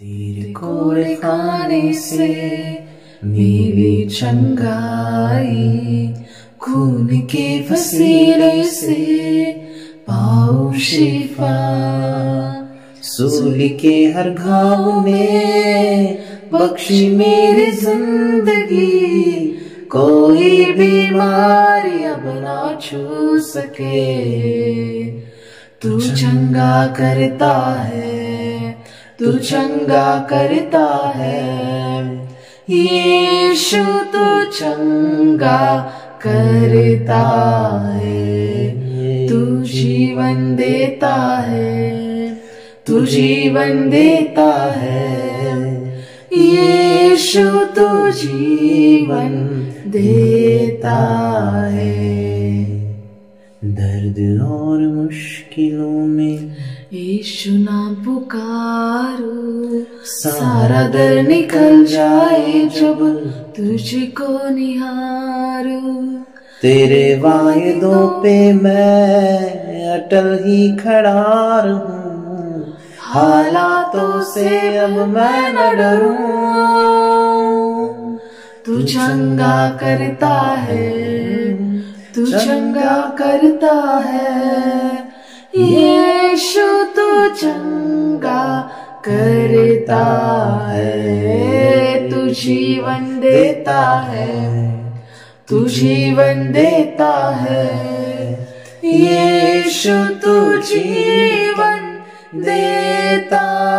तेरे कोरे खाने से मिली चंगाई। खून के वसीले से पाओ शिफा। सूली के हर घाव में बख्शी मेरी ज़िंदगी। कोई बीमारी अब ना छू सके। तू चंगा करता है। तू चंगा करता है। यीशु तू चंगा करता है। तू जीवन देता है। तू जीवन देता है। यीशु तू जीवन देता है। दर्द और मुश्किलों में यीशु नाम पुकारो। सारा दर निकल जाए जब तुझको निहारो। तेरे वायदों पे मैं अटल ही खड़ा रहूँ। हालातों से अब मैं न डरूं। तू चंगा करता है। तू चंगा करता है। यीशु तू चंगा करता है। तू जीवन देता है। तू जीवन देता है। यीशु तू जीवन देता